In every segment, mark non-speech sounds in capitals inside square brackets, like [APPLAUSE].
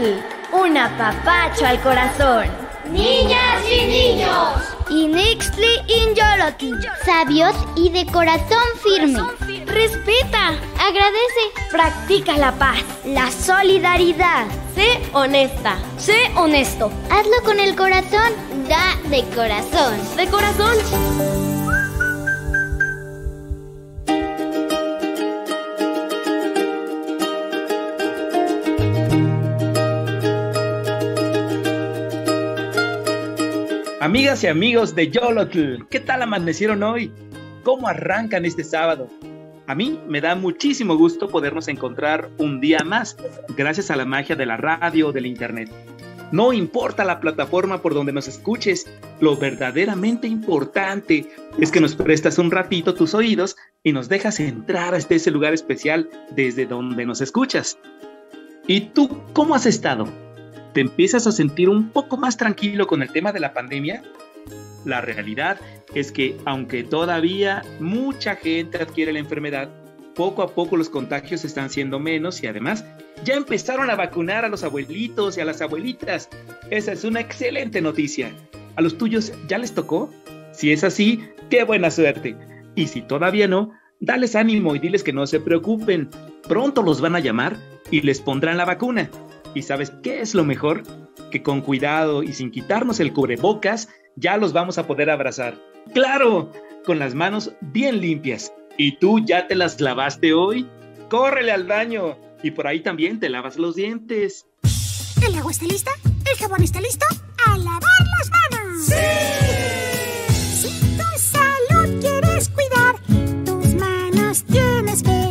Yolotl, un apapacho al corazón. Niñas y niños. Inixtli Inyolotl, sabios y de corazón firme. Respeta, agradece, practica la paz, la solidaridad. Sé honesta, sé honesto. Hazlo con el corazón, da de corazón. De corazón. Amigas y amigos de Yolotl, ¿qué tal amanecieron hoy? ¿Cómo arrancan este sábado? A mí me da muchísimo gusto podernos encontrar un día más, gracias a la magia de la radio o del internet. No importa la plataforma por donde nos escuches, lo verdaderamente importante es que nos prestas un ratito tus oídos y nos dejas entrar hasta ese lugar especial desde donde nos escuchas. ¿Y tú cómo has estado? ¿Te empiezas a sentir un poco más tranquilo con el tema de la pandemia? La realidad es que aunque todavía mucha gente adquiere la enfermedad, poco a poco los contagios están siendo menos y además ya empezaron a vacunar a los abuelitos y a las abuelitas. Esa es una excelente noticia. ¿A los tuyos ya les tocó? Si es así, qué buena suerte. Y si todavía no, dales ánimo y diles que no se preocupen. Pronto los van a llamar y les pondrán la vacuna. ¿Y sabes qué es lo mejor? Que con cuidado y sin quitarnos el cubrebocas, ya los vamos a poder abrazar. ¡Claro! Con las manos bien limpias. ¿Y tú ya te las lavaste hoy? ¡Córrele al baño! Y por ahí también te lavas los dientes. ¿El agua está lista? ¿El jabón está listo? ¡A lavar las manos! ¡Sí! Si tu salud quieres cuidar, tus manos tienes que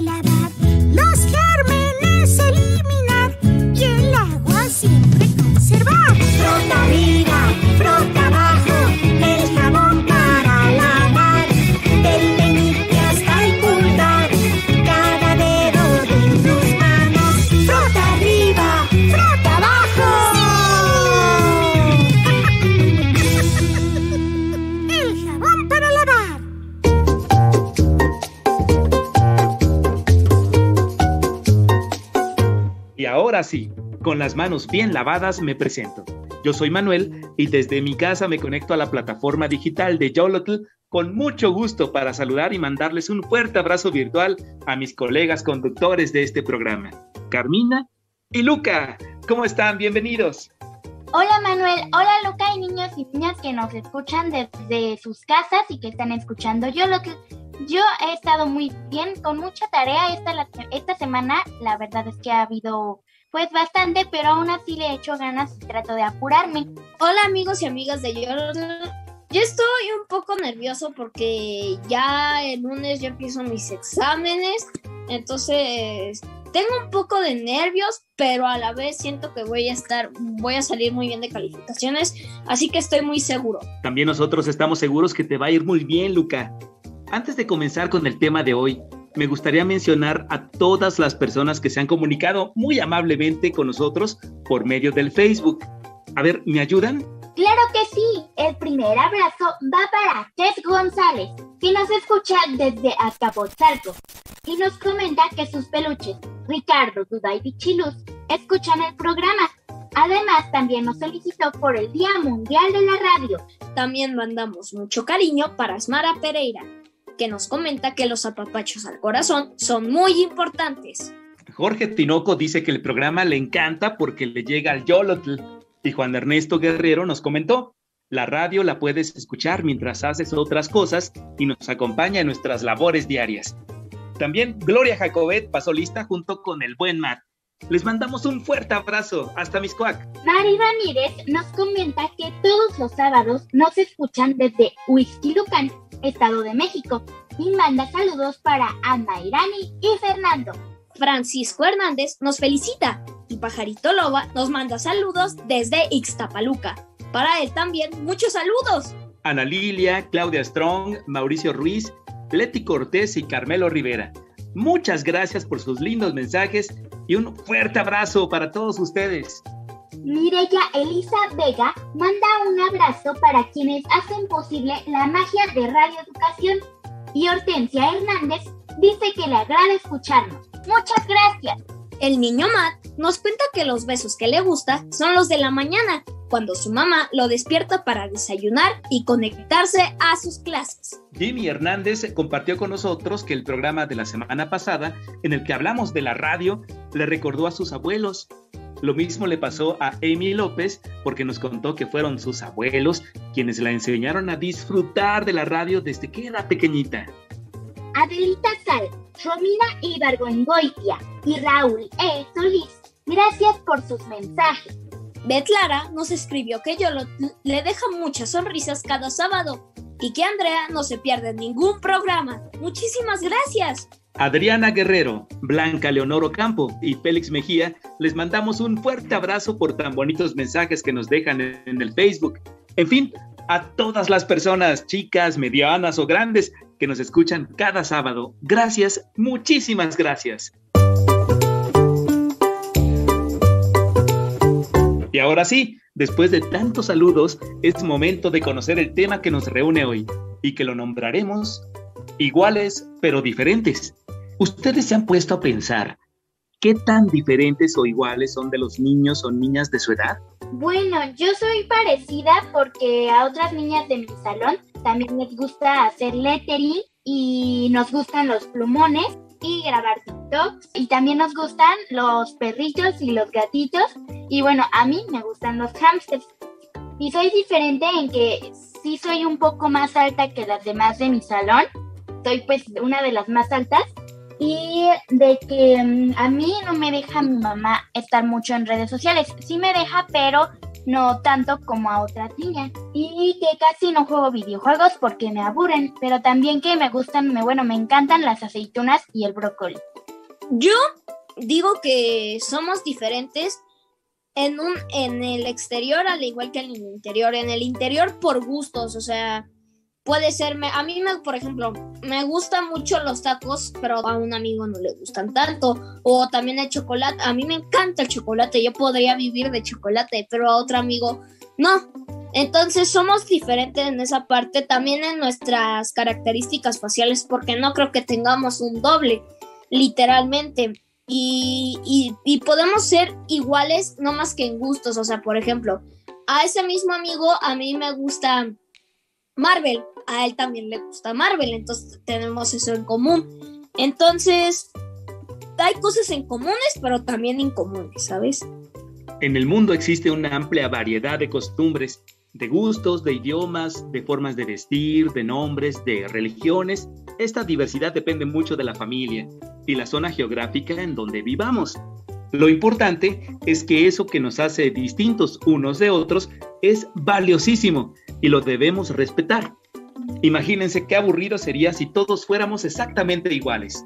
ahora sí, con las manos bien lavadas me presento. Yo soy Manuel y desde mi casa me conecto a la plataforma digital de Yolotl con mucho gusto para saludar y mandarles un fuerte abrazo virtual a mis colegas conductores de este programa, Carmina y Luca. ¿Cómo están? Bienvenidos. Hola Manuel, hola Luca y niños y niñas que nos escuchan desde sus casas y que están escuchando Yolotl. Yo he estado muy bien, con mucha tarea esta, semana. La verdad es que ha habido pues bastante, pero aún así le he hecho ganas y trato de apurarme. Hola amigos y amigas de Yolotl. Yo estoy un poco nervioso porque ya el lunes yo empiezo mis exámenes, entonces tengo un poco de nervios, pero a la vez siento que voy a estar, voy a salir muy bien de calificaciones, así que estoy muy seguro. También nosotros estamos seguros que te va a ir muy bien, Luca. Antes de comenzar con el tema de hoy, me gustaría mencionar a todas las personas que se han comunicado muy amablemente con nosotros por medio del Facebook. A ver, ¿me ayudan? Claro que sí. El primer abrazo va para Tess González, que nos escucha desde Azcapotzalco y nos comenta que sus peluches, Ricardo, Duda y Bichiluz, escuchan el programa. Además, también nos solicitó por el Día Mundial de la Radio. También mandamos mucho cariño para Asmara Pereira, que nos comenta que los apapachos al corazón son muy importantes. Jorge Tinoco dice que el programa le encanta porque le llega al Yolotl. Y Juan Ernesto Guerrero nos comentó, la radio la puedes escuchar mientras haces otras cosas y nos acompaña en nuestras labores diarias. También Gloria Jacobet pasó lista junto con el buen Matt. Les mandamos un fuerte abrazo. Hasta Miscoac. Mari Ramírez nos comenta que todos los sábados nos escuchan desde Huixquilucan, Estado de México, y manda saludos para Ana Irani y Fernando. Francisco Hernández nos felicita y Pajarito Loba nos manda saludos desde Ixtapaluca. Para él también muchos saludos. Ana Lilia, Claudia Strong, Mauricio Ruiz, Leti Cortés y Carmelo Rivera. Muchas gracias por sus lindos mensajes y un fuerte abrazo para todos ustedes. Mireya Elisa Vega manda un abrazo para quienes hacen posible la magia de Radio Educación y Hortensia Hernández dice que le agrada escucharnos. Muchas gracias. El niño Matt nos cuenta que los besos que le gusta son los de la mañana, cuando su mamá lo despierta para desayunar y conectarse a sus clases. Jimmy Hernández compartió con nosotros que el programa de la semana pasada, en el que hablamos de la radio, le recordó a sus abuelos. Lo mismo le pasó a Amy López porque nos contó que fueron sus abuelos quienes la enseñaron a disfrutar de la radio desde que era pequeñita. Adelita Sal, Romina Ibargoengoitia y Raúl E. Solís, gracias por sus mensajes. Beth Lara nos escribió que Yolo le deja muchas sonrisas cada sábado y que Andrea no se pierde ningún programa. Muchísimas gracias. Adriana Guerrero, Blanca Leonor Ocampo y Félix Mejía, les mandamos un fuerte abrazo por tan bonitos mensajes que nos dejan en el Facebook. En fin, a todas las personas, chicas, medianas o grandes, que nos escuchan cada sábado. Gracias, muchísimas gracias. Y ahora sí, después de tantos saludos, es momento de conocer el tema que nos reúne hoy y que lo nombraremos iguales pero diferentes. Ustedes se han puesto a pensar, ¿qué tan diferentes o iguales son de los niños o niñas de su edad? Bueno, yo soy parecida porque a otras niñas de mi salón también les gusta hacer lettering y nos gustan los plumones y grabar TikToks y también nos gustan los perritos y los gatitos y bueno, a mí me gustan los hamsters. Y soy diferente en que sí soy un poco más alta que las demás de mi salón. Soy pues una de las más altas y de que mm, a mí no me deja mi mamá estar mucho en redes sociales. Sí me deja, pero no tanto como a otras niñas. Y que casi no juego videojuegos porque me aburren, pero también que me gustan, bueno, me encantan las aceitunas y el brócoli. Yo digo que somos diferentes en un en el exterior al igual que en el interior. En el interior por gustos, o sea, puede ser, a mí me, por ejemplo, me gustan mucho los tacos, pero a un amigo no le gustan tanto. O también el chocolate, a mí me encanta el chocolate, yo podría vivir de chocolate, pero a otro amigo no. Entonces somos diferentes en esa parte, también en nuestras características faciales, porque no creo que tengamos un doble, literalmente. Y, y podemos ser iguales, no más que en gustos. O sea, por ejemplo, a ese mismo amigo, a mí me gusta Marvel, a él también le gusta Marvel, entonces tenemos eso en común. Entonces, hay cosas en comunes, pero también incomunes, ¿sabes? En el mundo existe una amplia variedad de costumbres, de gustos, de idiomas, de formas de vestir, de nombres, de religiones. Esta diversidad depende mucho de la familia y la zona geográfica en donde vivamos. Lo importante es que eso que nos hace distintos unos de otros es valiosísimo y lo debemos respetar. Imagínense qué aburrido sería si todos fuéramos exactamente iguales.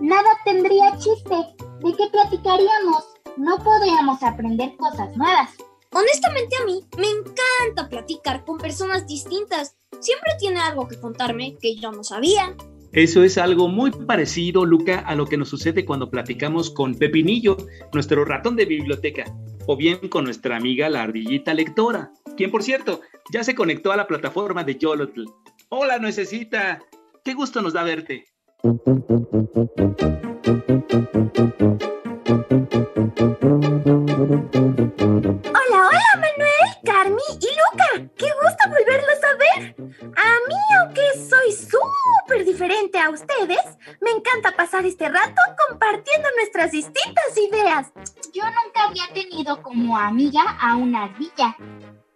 Nada tendría chiste. ¿De qué platicaríamos? No podríamos aprender cosas nuevas. Honestamente a mí me encanta platicar con personas distintas. Siempre tiene algo que contarme que yo no sabía. Eso es algo muy parecido, Luca, a lo que nos sucede cuando platicamos con Pepinillo, nuestro ratón de biblioteca, o bien con nuestra amiga la ardillita lectora, quien por cierto ya se conectó a la plataforma de Yolotl. Hola, Nuececita, qué gusto nos da verte. Hola, hola Manuel, Carmi y Luca. Qué gusto volverlos a ver. A mí, aunque soy súper diferente a ustedes, me encanta pasar este rato compartiendo nuestras distintas ideas. Yo nunca había tenido como amiga a una ardilla.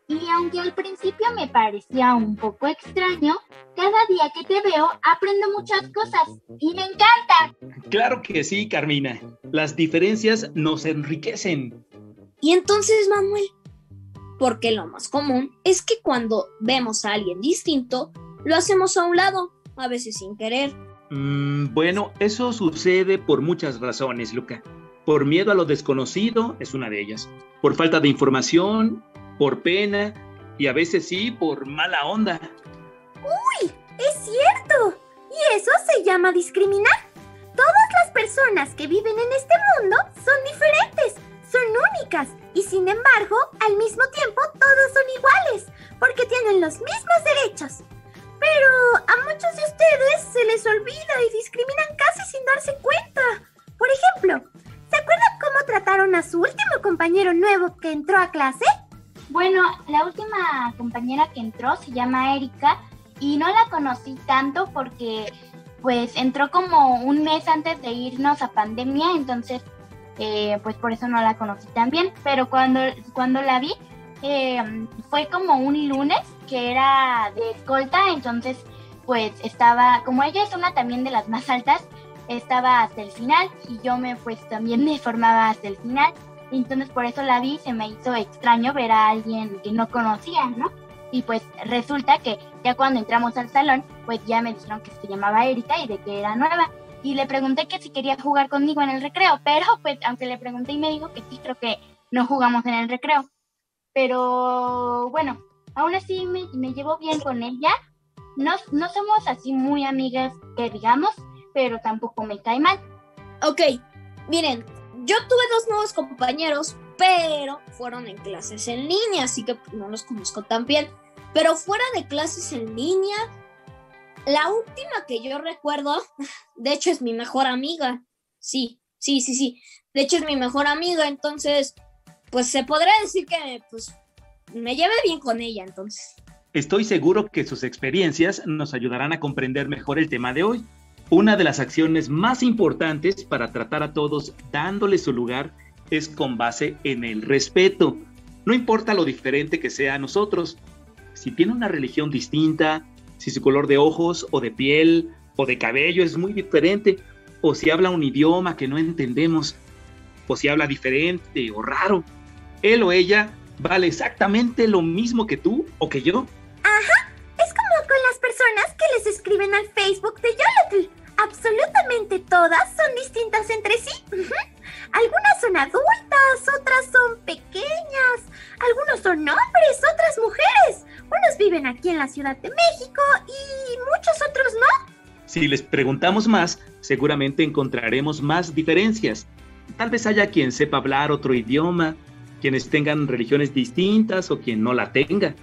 Y aunque al principio me parecía un poco extraño, cada día que te veo aprendo muchas cosas y me encanta. Claro que sí, Carmina. Las diferencias nos enriquecen. Y entonces, Manuel, porque lo más común es que cuando vemos a alguien distinto, lo hacemos a un lado, a veces sin querer. Mm, bueno, eso sucede por muchas razones, Luca. Por miedo a lo desconocido es una de ellas. Por falta de información, por pena y a veces sí por mala onda. ¡Uy! ¡Es cierto! Y eso se llama discriminar. Todas las personas que viven en este mundo son diferentes, son únicas y sin embargo, al mismo tiempo, todos son iguales, porque tienen los mismos derechos. Pero a muchos de ustedes se les olvida y discriminan casi sin darse cuenta. Por ejemplo, ¿se acuerdan cómo tratar presentaron a su último compañero nuevo que entró a clase? Bueno, la última compañera que entró se llama Erika y no la conocí tanto porque pues entró como un mes antes de irnos a pandemia, entonces eh, pues por eso no la conocí tan bien, pero cuando, cuando la vi eh, fue como un lunes que era de escolta, entonces pues estaba, como ella es una también de las más altas, estaba hasta el final y yo me pues también me formaba hasta el final, entonces por eso la vi, se me hizo extraño ver a alguien que no conocía, ¿no? Y pues resulta que ya cuando entramos al salón, pues ya me dijeron que se llamaba Erika y de que era nueva. Y le pregunté que si quería jugar conmigo en el recreo, pero pues aunque le pregunté y me dijo que sí, creo que no jugamos en el recreo. Pero bueno, aún así me, me llevo bien con ella. No, no somos así muy amigas que digamos, pero tampoco me cae mal. Ok, miren, yo tuve dos nuevos compañeros, pero fueron en clases en línea, así que no los conozco tan bien. Pero fuera de clases en línea, la última que yo recuerdo, [LAUGHS] de hecho es mi mejor amiga. Sí, sí, sí, sí. De hecho es mi mejor amiga, entonces, pues se podría decir que pues me llevé bien con ella, entonces. Estoy seguro que sus experiencias nos ayudarán a comprender mejor el tema de hoy. Una de las acciones más importantes para tratar a todos dándole su lugar es con base en el respeto. No importa lo diferente que sea a nosotros, si tiene una religión distinta, si su color de ojos o de piel o de cabello es muy diferente, o si habla un idioma que no entendemos, o si habla diferente o raro, él o ella vale exactamente lo mismo que tú o que yo. Les escriben al Facebook de Yolotl. Absolutamente todas son distintas entre sí. Algunas son adultas, otras son pequeñas, algunos son hombres, otras mujeres. Unos viven aquí en la Ciudad de México y muchos otros no. Si les preguntamos más, seguramente encontraremos más diferencias. Tal vez haya quien sepa hablar otro idioma, quienes tengan religiones distintas o quien no la tenga.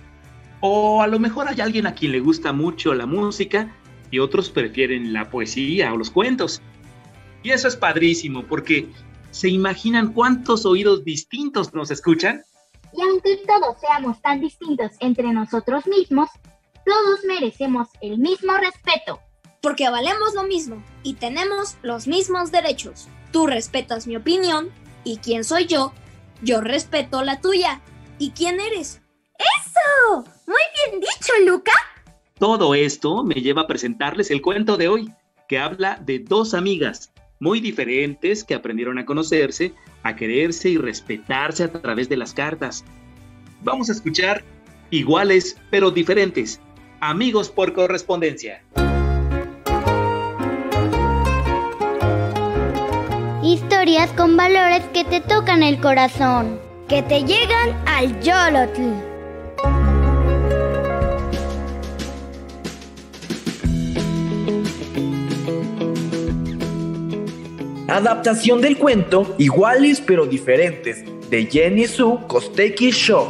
O a lo mejor hay alguien a quien le gusta mucho la música y otros prefieren la poesía o los cuentos. Y eso es padrísimo porque se imaginan cuántos oídos distintos nos escuchan. Y aunque todos seamos tan distintos entre nosotros mismos, todos merecemos el mismo respeto. Porque valemos lo mismo y tenemos los mismos derechos. Tú respetas mi opinión y quién soy yo, yo respeto la tuya. ¿Y quién eres? ¡Eso! Muy bien dicho, Luca. Todo esto me lleva a presentarles el cuento de hoy, que habla de dos amigas muy diferentes que aprendieron a conocerse, a quererse y respetarse a través de las cartas. Vamos a escuchar iguales pero diferentes, amigos por correspondencia. Historias con valores que te tocan el corazón, que te llegan al Yolotl. Adaptación del cuento Iguales pero diferentes de Jenny Sue Kosteki Show.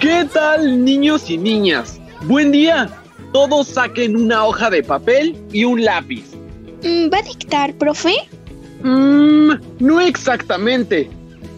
¿Qué tal, niños y niñas? Buen día. Todos saquen una hoja de papel y un lápiz. Mm, ¿Va a dictar, profe? Mmm, no exactamente.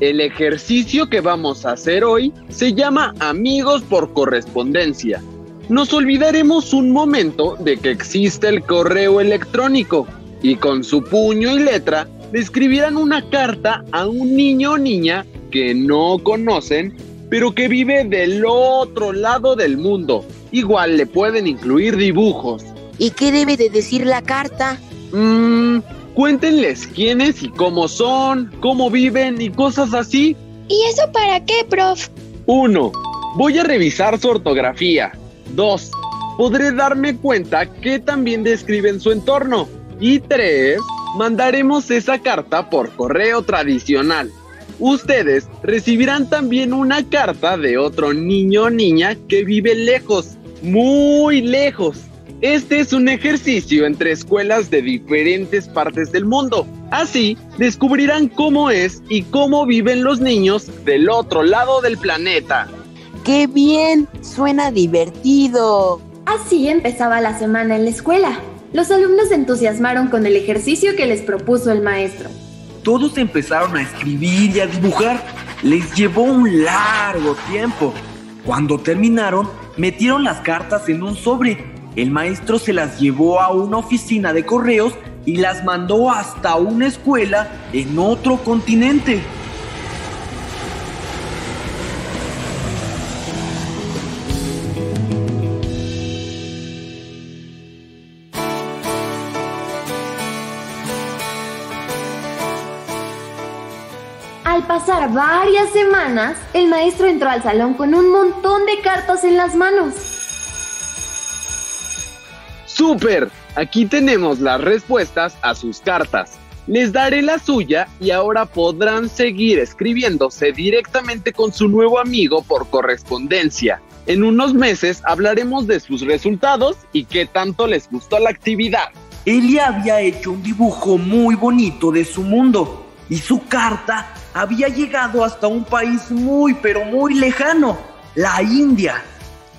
El ejercicio que vamos a hacer hoy se llama Amigos por correspondencia. Nos olvidaremos un momento de que existe el correo electrónico y con su puño y letra le escribirán una carta a un niño o niña que no conocen, pero que vive del otro lado del mundo. Igual le pueden incluir dibujos. ¿Y qué debe de decir la carta? Mmm, cuéntenles quiénes y cómo son, cómo viven y cosas así. ¿Y eso para qué, prof? 1. Voy a revisar su ortografía. 2. Podré darme cuenta que también describen su entorno. Y 3. Mandaremos esa carta por correo tradicional. Ustedes recibirán también una carta de otro niño o niña que vive lejos, muy lejos. Este es un ejercicio entre escuelas de diferentes partes del mundo. Así descubrirán cómo es y cómo viven los niños del otro lado del planeta. ¡Qué bien! Suena divertido. Así empezaba la semana en la escuela. Los alumnos se entusiasmaron con el ejercicio que les propuso el maestro. Todos empezaron a escribir y a dibujar. Les llevó un largo tiempo. Cuando terminaron, metieron las cartas en un sobre. El maestro se las llevó a una oficina de correos y las mandó hasta una escuela en otro continente. Al pasar varias semanas, el maestro entró al salón con un montón de cartas en las manos. ¡Súper! Aquí tenemos las respuestas a sus cartas. Les daré la suya y ahora podrán seguir escribiéndose directamente con su nuevo amigo por correspondencia. En unos meses hablaremos de sus resultados y qué tanto les gustó la actividad. Elia había hecho un dibujo muy bonito de su mundo y su carta había llegado hasta un país muy pero muy lejano, la India.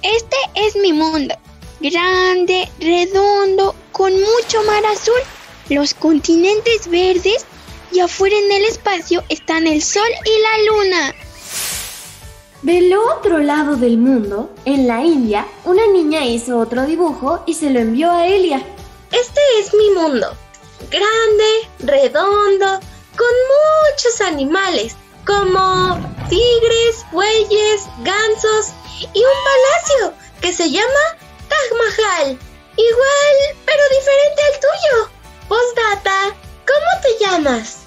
Este es mi mundo. Grande, redondo, con mucho mar azul, los continentes verdes y afuera en el espacio están el sol y la luna. Del otro lado del mundo, en la India, una niña hizo otro dibujo y se lo envió a Elia. Este es mi mundo. Grande, redondo, con muchos animales, como tigres, bueyes, gansos y un palacio que se llama Taj Mahal. Igual, pero diferente al tuyo. Postdata, ¿cómo te llamas?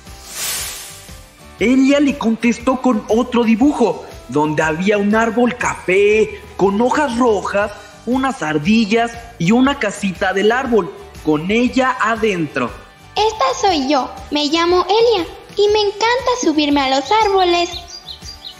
Elia le contestó con otro dibujo, donde había un árbol café con hojas rojas, unas ardillas y una casita del árbol, con ella adentro. Esta soy yo, me llamo Elia y me encanta subirme a los árboles.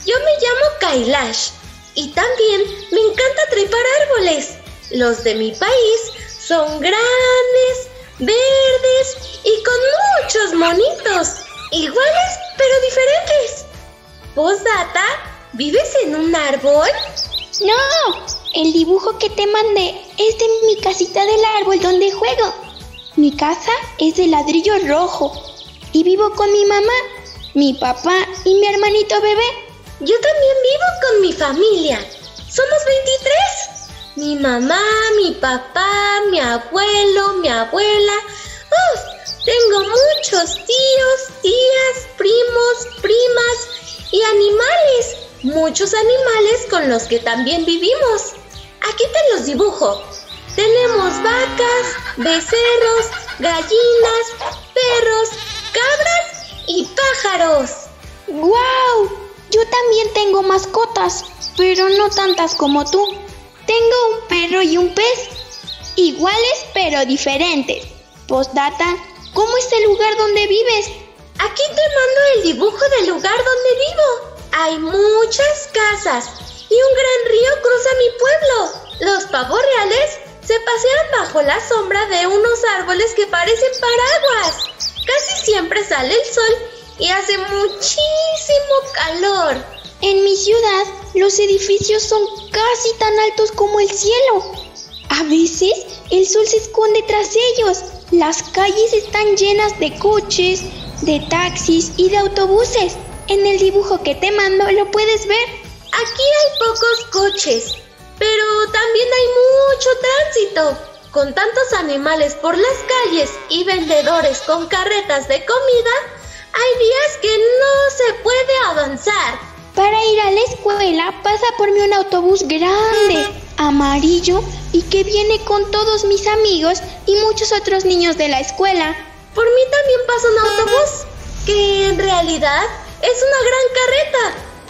Yo me llamo Kailash y también me encanta trepar árboles. Los de mi país son grandes, verdes y con muchos monitos, iguales pero diferentes. Postdata, ¿vives en un árbol? No, el dibujo que te mandé es de mi casita del árbol donde juego. Mi casa es de ladrillo rojo y vivo con mi mamá, mi papá y mi hermanito bebé. Yo también vivo con mi familia. Somos 23. Mi mamá, mi papá, mi abuelo, mi abuela. ¡Uf! Tengo muchos tíos, tías, primos, primas y animales. Muchos animales con los que también vivimos. Aquí te los dibujo. Tenemos vacas, becerros, gallinas, perros, cabras y pájaros. ¡Guau! Yo también tengo mascotas, pero no tantas como tú. Tengo un perro y un pez, iguales pero diferentes. Postdata, ¿cómo es el lugar donde vives? Aquí te mando el dibujo del lugar donde vivo. Hay muchas casas y un gran río cruza mi pueblo. Los pavos reales se pasean bajo la sombra de unos árboles que parecen paraguas. Casi siempre sale el sol y hace muchísimo calor. En mi ciudad, los edificios son casi tan altos como el cielo. A veces, el sol se esconde tras ellos. Las calles están llenas de coches, de taxis y de autobuses. En el dibujo que te mando lo puedes ver. Aquí hay pocos coches, pero también hay mucho tránsito. Con tantos animales por las calles y vendedores con carretas de comida, hay días que no se puede avanzar. Para ir a la escuela pasa por mí un autobús grande, amarillo y que viene con todos mis amigos y muchos otros niños de la escuela. Por mí también pasa un autobús, que en realidad es una gran carreta,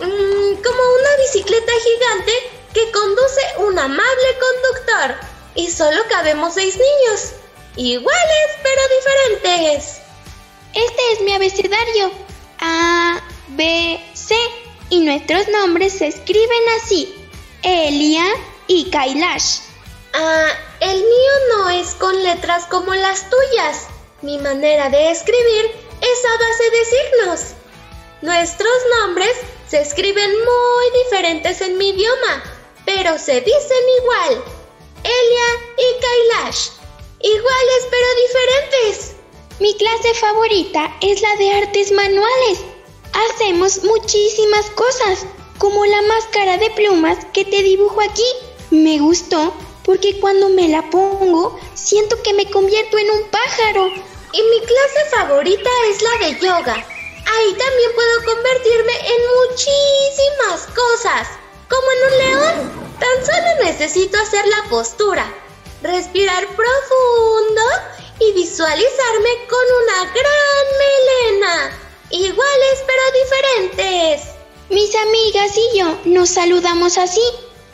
mmm, como una bicicleta gigante que conduce un amable conductor. Y solo cabemos seis niños, iguales pero diferentes. Este es mi abecedario. A, B, C. Y nuestros nombres se escriben así. Elia y Kailash. Ah, el mío no es con letras como las tuyas. Mi manera de escribir es a base de signos. Nuestros nombres Se escriben muy diferentes en mi idioma, pero se dicen igual. Elia y Kailash. Iguales pero diferentes. Mi clase favorita es la de artes manuales. Hacemos muchísimas cosas, como la máscara de plumas que te dibujo aquí. Me gustó porque cuando me la pongo siento que me convierto en un pájaro. Y mi clase favorita es la de yoga. Ahí también puedo convertirme en muchísimas cosas, como en un león. Tan solo necesito hacer la postura, respirar profundo y visualizarme con una gran melena. Iguales pero diferentes. Mis amigas y yo nos saludamos así.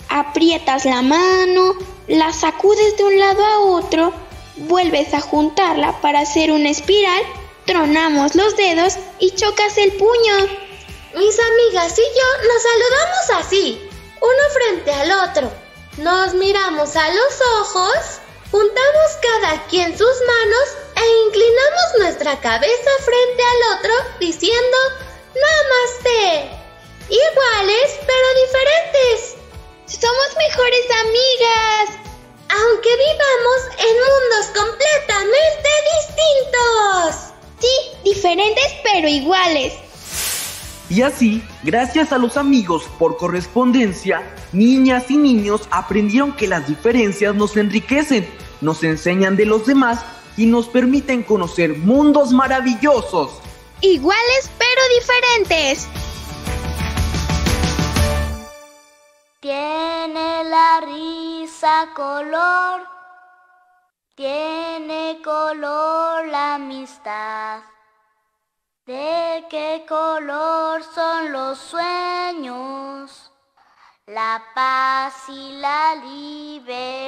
Aprietas la mano, la sacudes de un lado a otro, vuelves a juntarla para hacer una espiral, tronamos los dedos y chocas el puño. Mis amigas y yo nos saludamos así, uno frente al otro. Nos miramos a los ojos, juntamos cada quien sus manos e inclinamos nuestra cabeza frente al otro Vivamos en mundos completamente distintos. Sí, diferentes pero iguales. Y así, gracias a los amigos por correspondencia, niñas y niños aprendieron que las diferencias nos enriquecen, nos enseñan de los demás y nos permiten conocer mundos maravillosos. Iguales pero diferentes. Tiene la risa color, tiene color la amistad. ¿De qué color son los sueños? La paz y la libertad.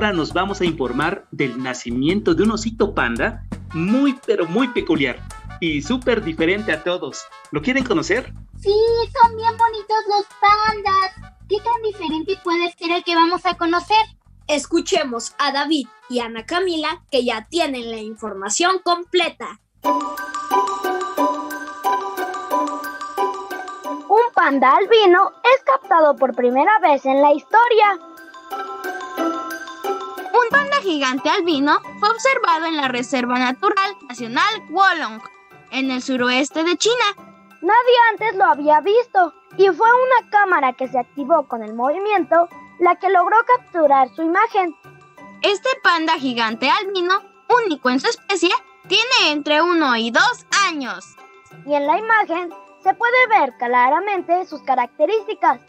Ahora nos vamos a informar del nacimiento de un osito panda muy pero muy peculiar y súper diferente a todos. ¿Lo quieren conocer? Sí, son bien bonitos los pandas. ¿Qué tan diferente puede ser el que vamos a conocer? Escuchemos a David y Ana Camila que ya tienen la información completa. Un panda albino es captado por primera vez en la historia. Gigante albino fue observado en la Reserva Natural Nacional Wolong, en el suroeste de China. Nadie antes lo había visto y fue una cámara que se activó con el movimiento la que logró capturar su imagen. Este panda gigante albino, único en su especie, tiene entre 1 y 2 años. Y en la imagen se puede ver claramente sus características.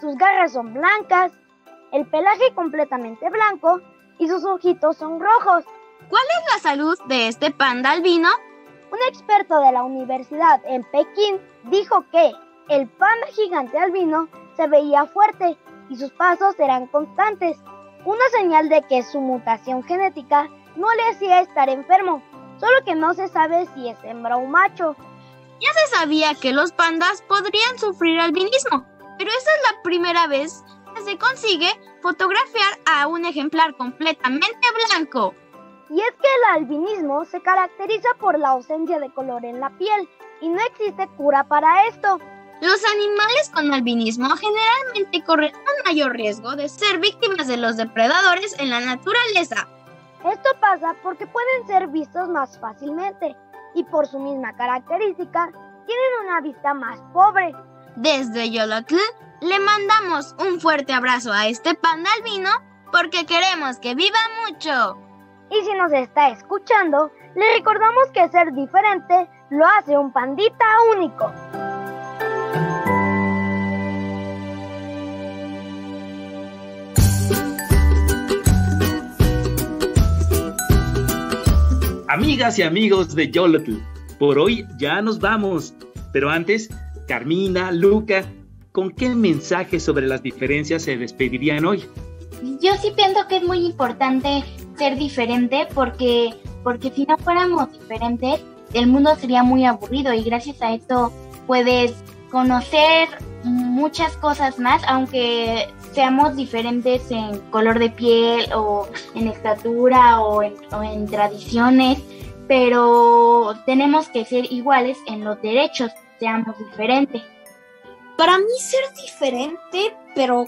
Sus garras son blancas, el pelaje completamente blanco y sus ojitos son rojos. ¿Cuál es la salud de este panda albino? Un experto de la universidad en Pekín dijo que el panda gigante albino se veía fuerte y sus pasos eran constantes, una señal de que su mutación genética no le hacía estar enfermo, solo que no se sabe si es hembra o macho. Ya se sabía que los pandas podrían sufrir albinismo, pero esta es la primera vez se consigue fotografiar a un ejemplar completamente blanco. Y es que el albinismo se caracteriza por la ausencia de color en la piel y no existe cura para esto. Los animales con albinismo generalmente corren un mayor riesgo de ser víctimas de los depredadores en la naturaleza. Esto pasa porque pueden ser vistos más fácilmente y por su misma característica tienen una vista más pobre. Desde Yolotl le mandamos un fuerte abrazo a este panda albino porque queremos que viva mucho. Y si nos está escuchando, le recordamos que ser diferente lo hace un pandita único. Amigas y amigos de Yolotl, por hoy ya nos vamos. Pero antes, Carmina, Luca, ¿con qué mensaje sobre las diferencias se despedirían hoy? Yo sí pienso que es muy importante ser diferente porque, porque si no fuéramos diferentes, el mundo sería muy aburrido y gracias a esto puedes conocer muchas cosas más, aunque seamos diferentes en color de piel o en estatura o en, o en tradiciones, pero tenemos que ser iguales en los derechos, seamos diferentes. Para mí ser diferente, pero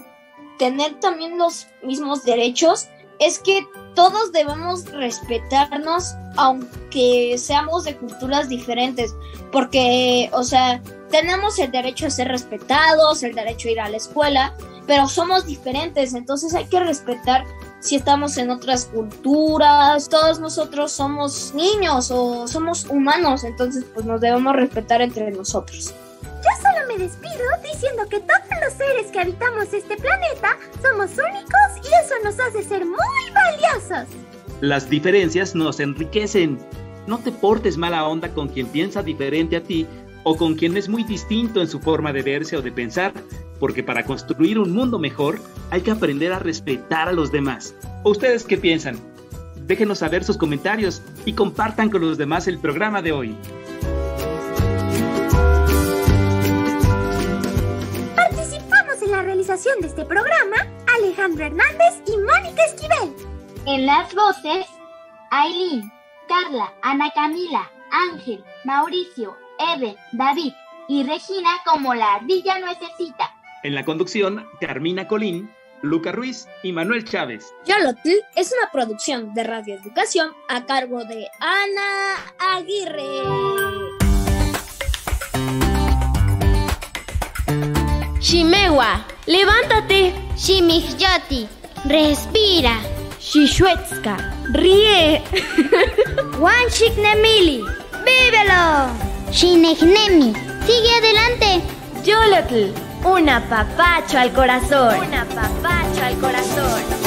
tener también los mismos derechos, es que todos debemos respetarnos aunque seamos de culturas diferentes, porque, o sea, tenemos el derecho a ser respetados, el derecho a ir a la escuela, pero somos diferentes, entonces hay que respetar si estamos en otras culturas, todos nosotros somos niños o somos humanos, entonces pues nos debemos respetar entre nosotros. Me despido diciendo que todos los seres que habitamos este planeta somos únicos y eso nos hace ser muy valiosos. Las diferencias nos enriquecen. No te portes mala onda con quien piensa diferente a ti o con quien es muy distinto en su forma de verse o de pensar, porque para construir un mundo mejor hay que aprender a respetar a los demás. ¿O ustedes qué piensan? Déjenos saber sus comentarios y compartan con los demás el programa de hoy. Realización de este programa Alejandro Hernández y Mónica Esquivel. En las voces, Aileen, Carla, Ana Camila, Ángel, Mauricio, Eve, David y Regina como la ardilla nuececita. En la conducción, Carmina Colín, Luca Ruiz y Manuel Chávez. Yolotl es una producción de Radio Educación a cargo de Ana Aguirre. Shimewa, levántate. Shimihyoti, respira. Shishuetska, ríe. [LAUGHS] Wanshiknemili, vívelo. Shinegnemi, sigue adelante. Yolotl, un apapacho al corazón. Un apapacho al corazón.